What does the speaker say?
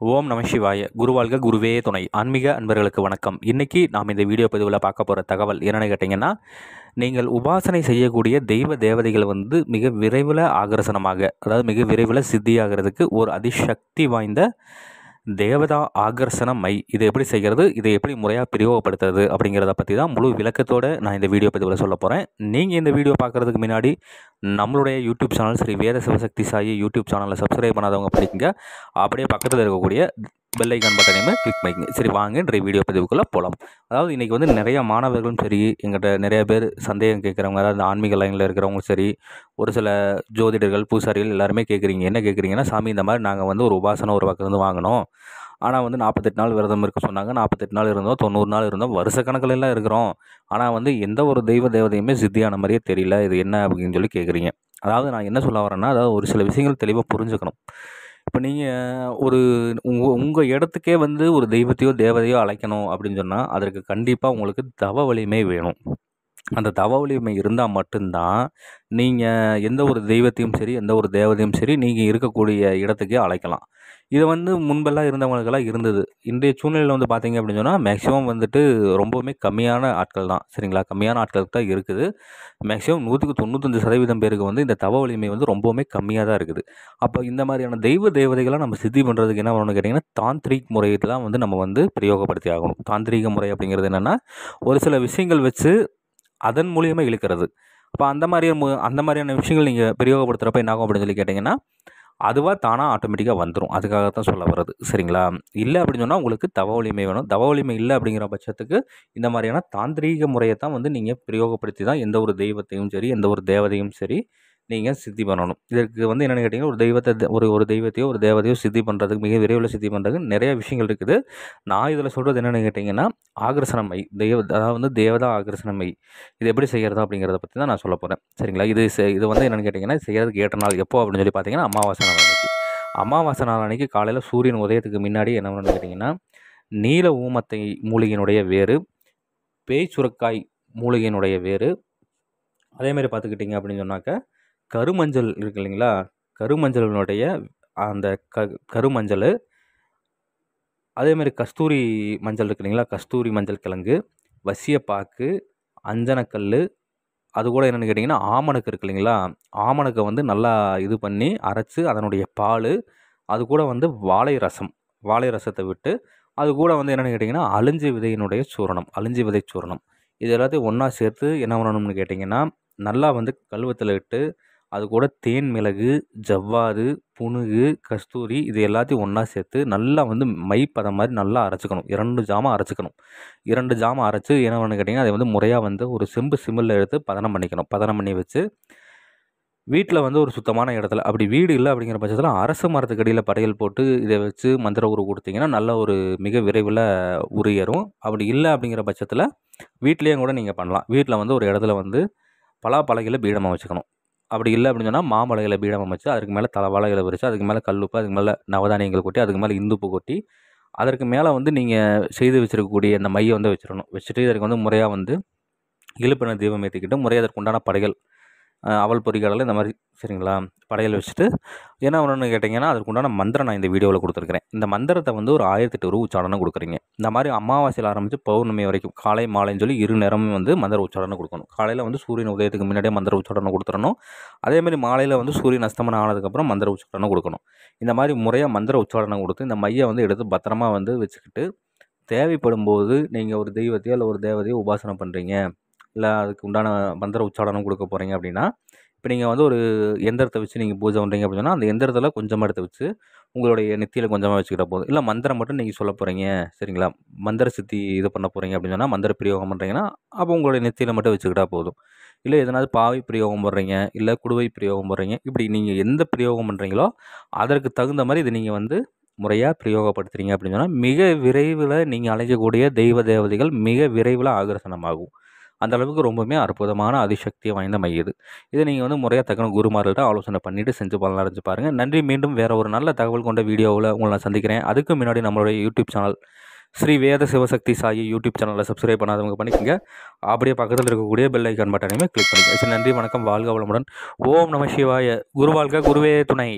ஓம் நம சிவாய. குருவாழ்க குருவே துணை. ஆன்மீக அன்பர்களுக்கு வணக்கம். இன்றைக்கி நாம் இந்த வீடியோ பதிவில் பார்க்க போகிற தகவல் என்னென்னு கேட்டிங்கன்னா நீங்கள் உபாசனை செய்யக்கூடிய தெய்வ தேவதைகள் வந்து மிக விரைவில் ஆகர்சனமாக அதாவது மிக விரைவில் சித்தியாகிறதுக்கு ஒரு அதிசக்தி வாய்ந்த தேவதா ஆகர்ஷண மை இதை எப்படி செய்கிறது? இதை எப்படி முறையாக பிரயோகப்படுத்துறது? அப்படிங்கிறத பற்றி தான் முழு விளக்கத்தோடு நான் இந்த வீடியோ பதிவில் சொல்ல போகிறேன் நீங்கள் இந்த வீடியோ பார்க்குறதுக்கு முன்னாடி நம்மளுடைய YouTube channel Sri Veda Sivasakthi Sai YouTube சேனலில் சப்ஸ்கிரைப் பண்ணாதவங்க பண்ணிக்கங்க அப்படியே பக்கத்தில் இருக்கக்கூடிய பெல் ஐக்கான் பட்டனையுமே கிளிக் பண்ணிக்கங்க. சரி வாங்க இன்றைய வீடியோ பதிவுக்குள்ளே போகலாம் அதாவது இன்றைக்கி வந்து நிறைய மாணவர்களும் சரி எங்கிட்ட நிறைய பேர் சந்தேகம் கேட்குறவங்க அதாவது ஆன்மீக லைனில் இருக்கிறவங்களும் சரி ஒரு சில ஜோதிடர்கள் பூசாரிகள் எல்லாருமே கேட்குறீங்க. என்ன கேட்குறீங்கன்னா சாமி இந்த மாதிரி நாங்கள் வந்து ஒரு உபாசனை ஒரு பக்கம் வந்து வாங்கினோம் ஆனால் வந்து நாற்பத்தெட்டு நாள் விரதம் இருக்க சொன்னாங்க. நாற்பத்தெட்டு நாள் இருந்தோம் தொண்ணூறு நாள் இருந்தோம் வருஷ கணக்கில் எல்லாம் இருக்கிறோம். ஆனால் வந்து எந்த ஒரு தெய்வ தேவதையுமே சித்தியான மாதிரியே தெரியல. இது என்ன அப்படின்னு சொல்லி கேட்குறீங்க அதாவது நான் என்ன சொல்ல வரேன்னா அதாவது ஒரு சில விஷயங்கள் தெளிவாக புரிஞ்சுக்கணும். இப்போ நீங்கள் ஒரு உங்கள் உங்கள் இடத்துக்கே வந்து ஒரு தெய்வத்தையோ தேவதையோ அழைக்கணும் அப்படின்னு சொன்னால் அதற்கு கண்டிப்பாக உங்களுக்கு தவ வலிமை வேணும். அந்த தவ வலிமை இருந்தால் மட்டும்தான் நீங்கள் எந்த ஒரு தெய்வத்தையும் சரி எந்த ஒரு தேவதையும் சரி நீங்கள் இருக்கக்கூடிய இடத்துக்கே அழைக்கலாம். இது வந்து முன்பெல்லாம் இருந்தவங்களுக்கெல்லாம் இருந்தது. இன்றைய சூழ்நிலையில் வந்து பார்த்தீங்க அப்படின்னு சொன்னால் மேக்ஸிமம் வந்துட்டு ரொம்பவுமே கம்மியான ஆட்கள் தான். சரிங்களா? கம்மியான ஆட்களுக்கு தான் இருக்குது. மேக்ஸிமம் நூற்றுக்கு தொண்ணூத்தஞ்சு சதவீதம் பேருக்கு வந்து இந்த தவ வலிமை வந்து ரொம்பவுமே கம்மியாக தான் இருக்குது. அப்போ இந்த மாதிரியான தெய்வ தேவதைகளை நம்ம சித்தி பண்ணுறதுக்கு என்ன பண்ணணும்னு கேட்டிங்கன்னா தாந்திரிக் முறையில் தான் வந்து நம்ம வந்து பிரயோகப்படுத்தி ஆகணும். தாந்திரிக முறை அப்படிங்கிறது என்னென்னா ஒரு சில விஷயங்கள் வச்சு அதன் மூலியமாக இழுக்கிறது. அப்போ அந்த மாதிரியான அந்த மாதிரியான விஷயங்கள் நீங்கள் பிரயோகப்படுத்துகிறப்ப என்ன ஆகும் அப்படின்னு சொல்லி கேட்டிங்கன்னா அதுவாக தானாக ஆட்டோமேட்டிக்காக வந்துடும் அதுக்காக தான் சொல்ல வர்றது. சரிங்களா? இல்லை அப்படின்னு சொன்னால் உங்களுக்கு தவ வலிமை வேணும். தவ வலிமை இல்லை அப்படிங்கிற பட்சத்துக்கு இந்த மாதிரியான தாந்திரீக முறையை தான் வந்து நீங்கள் பிரயோகப்படுத்தி தான் எந்த ஒரு தெய்வத்தையும் சரி எந்த ஒரு தேவதையும் சரி நீங்கள் சித்தி பண்ணணும். இதற்கு வந்து என்னென்னு கேட்டிங்கன்னா ஒரு தெய்வத்தை ஒரு ஒரு தெய்வத்தையோ ஒரு தேவதையோ சித்தி பண்ணுறதுக்கு மிக விரைவில் சித்தி பண்ணுறதுக்கு நிறைய விஷயங்கள் இருக்குது. நான் இதில் சொல்கிறது என்னென்னு கேட்டிங்கன்னா ஆகர்ஷணமை தெய்வ அதாவது வந்து தேவதா ஆகர்ஷணமை. இது எப்படி செய்கிறதா அப்படிங்கிறத பற்றி தான் நான் சொல்ல போகிறேன் சரிங்களா? இது இது வந்து என்னென்னு கேட்டிங்கன்னா செய்கிறதுக்கு ஏற்ற நாள். எப்போ அப்படின்னு சொல்லி பார்த்தீங்கன்னா அமாவாசை நாள் அன்னைக்கு. அமாவாசை நாள் அன்னைக்கு காலையில் சூரியன் உதயத்துக்கு முன்னாடி என்ன பண்ணணும்னு கேட்டிங்கன்னா நீல ஊமத்தை மூலிகையினுடைய வேறு பேய் சுரக்காய் மூலிகையினுடைய வேறு அதேமாதிரி பார்த்துக்கிட்டிங்க அப்படின்னு சொன்னாக்க கருமஞ்சள் இருக்கு இல்லைங்களா? கருமஞ்சளினுடைய அந்த க கருமஞ்சள் அதேமாதிரி கஸ்தூரி மஞ்சள் இருக்கு இல்லைங்களா? கஸ்தூரி மஞ்சள் கிழங்கு வசியப்பாக்கு அஞ்சனக்கல் அது கூட என்னென்னு கேட்டிங்கன்னா ஆமணக்கு இருக்கு இல்லைங்களா? ஆமணக்கை வந்து நல்லா இது பண்ணி அரைச்சி அதனுடைய பால் அது கூட வந்து வாழை ரசம் வாழை ரசத்தை விட்டு அது கூட வந்து என்னென்னு கேட்டிங்கன்னா அழிஞ்சி விதையினுடைய சூரணம் அழிஞ்சி விதை சூரணம். இது எல்லாத்தையும் ஒன்றா சேர்த்து என்ன பண்ணணும்னு கேட்டிங்கன்னா நல்லா வந்து கழுவத்தில் இட்டு அது கூட தேன் மிளகு ஜவ்வாது புனுகு கஸ்தூரி இது எல்லாத்தையும் ஒன்றா சேர்த்து நல்லா வந்து மை பதம் மாதிரி நல்லா அரைச்சிக்கணும். இரண்டு ஜாமான் அரைச்சிக்கணும். இரண்டு ஜாமான் அரைச்சி என்ன பண்ணு கேட்டிங்கன்னா அதை வந்து முறையாக வந்து ஒரு செம்பு சிம்மில் எடுத்து பதனம் பண்ணிக்கணும். பதனம் பண்ணி வச்சு வீட்டில் வந்து ஒரு சுத்தமான இடத்துல அப்படி வீடு இல்லை அப்படிங்கிற பட்சத்தில் அரசு மரத்துக்கடியில் படையல் போட்டு இதை வச்சு மந்திர உரு கொடுத்தீங்கன்னா நல்ல ஒரு மிக விரைவில் உரு ஏறும். அப்படி இல்லை அப்படிங்கிற பட்சத்தில் வீட்லேயும் கூட நீங்கள் பண்ணலாம். வீட்டில் வந்து ஒரு இடத்துல வந்து பலாப்பலகையில் பீடமாக வச்சுக்கணும். அப்படி இல்லை அப்படின்னு சொன்னால் மாமலையில் பீடம் அமைச்சு அதுக்கு மேலே தலைவாழைகளை விரிச்சு அதுக்கு மேலே கல்லுப்பு அதுக்கு மேலே நவதானியங்கள் கொட்டி அதுக்கு மேலே இந்துப்பு கொட்டி அதற்கு மேலே வந்து நீங்கள் செய்து வச்சுருக்கக்கூடிய அந்த மையை வந்து வச்சிடணும். வச்சுட்டு இதற்கு வந்து முறையாக வந்து இழுப்பின தீபம் ஏற்றிக்கிட்டு முறையாக அதற்கு உண்டான படைகள் அவல் பொறிகடலை இந்த மாதிரி சரிங்களா படையல் வச்சுட்டு என்ன பண்ணணும்னு கேட்டிங்கன்னா அதுக்கு உண்டான மந்திரம் நான் இந்த வீடியோவில் கொடுத்துருக்கிறேன். இந்த மந்திரத்தை வந்து ஒரு ஆயிரத்தி எட்டு ரூபா உச்சாரணம் கொடுக்குறீங்க. இந்த மாதிரி அமாவாசையில் ஆரம்பித்து பௌர்ணமி வரைக்கும் காலை மாலைன்னு சொல்லி இரு நேரமும் வந்து மந்திர உச்சாரணம் கொடுக்கணும். காலையில் வந்து சூரியன் உதயத்துக்கு முன்னாடியே மந்திர உச்சாரணம் கொடுத்துடணும் அதேமாதிரி மாலையில் வந்து சூரியன் அஸ்தமனம் ஆனதுக்கப்புறம் மந்திர உச்சாரணம் கொடுக்கணும். இந்த மாதிரி முறையாக மந்திர உச்சாரணம் கொடுத்து இந்த மையை வந்து எடுத்து பத்திரமா வந்து வச்சுக்கிட்டு தேவைப்படும் போது நீங்கள் ஒரு தெய்வத்தையோ இல்லை ஒரு தேவதையோ உபாசனை பண்ணுறீங்க இல்லை அதுக்கு உண்டான மந்திர உச்சாரணம் கொடுக்க போகிறீங்க அப்படின்னா இப்போ நீங்கள் வந்து ஒரு எந்திரத்தை வச்சு நீங்கள் பூஜை பண்ணுறீங்க அப்படின்னா அந்த எந்திரத்தில் கொஞ்சமாக எடுத்து வச்சு உங்களுடைய நெத்தியில் கொஞ்சமாக வச்சுக்கிட்ட போதும். இல்லை மந்திரம் மட்டும் நீங்கள் சொல்ல போகிறீங்க சரிங்களா? மந்திர சித்தி இது பண்ண போகிறீங்க அப்படின்னு சொன்னால் மந்திர பிரயோகம் பண்ணுறீங்கன்னா அப்போ உங்களுடைய நெத்தியில் மட்டும் வச்சுக்கிட்டா போதும். இல்லை எதனாவது பாவை பிரயோகம் பண்ணுறீங்க இல்லை குடுவை பிரயோகம் பண்ணுறீங்க இப்படி நீங்கள் எந்த பிரயோகம் பண்ணுறீங்களோ அதற்கு தகுந்த மாதிரி இதை நீங்கள் வந்து முறையாக பிரயோகப்படுத்துகிறீங்க அப்படின்னு சொன்னால் மிக விரைவில் நீங்கள் அழைக்கக்கூடிய தெய்வ தேவதைகள் மிக விரைவில் ஆகர்ஷணமாகும். அந்த அளவுக்கு ரொம்பவுமே அற்புதமான அதிசக்தி வாய்ந்த மை இது இதை நீங்கள் வந்து முறையாக தக்கன குருமார்கள்ட்ட ஆலோசனை பண்ணிவிட்டு செஞ்சு பலன் அடைஞ்சு பாருங்கள் நன்றி. மீண்டும் வேறு ஒரு நல்ல தகவல் கொண்ட வீடியோவில் உங்களை நான் சந்திக்கிறேன். அதுக்கு முன்னாடி நம்மளுடைய YouTube channel Sri Veda Sivasakthi Sai YouTube சேனலில் சப்ஸ்கிரைப் பண்ணாதவங்க பண்ணிக்கோங்க. அப்படியே பக்கத்தில் இருக்கக்கூடிய பெல் ஐக்கான் பட்டனையுமே கிளிக் பண்ணிக்கோங்க. சரி நன்றி வணக்கம். வாழ்க வளமுடன். ஓம் நம சிவாய. குருவாழ்க குருவே துணை.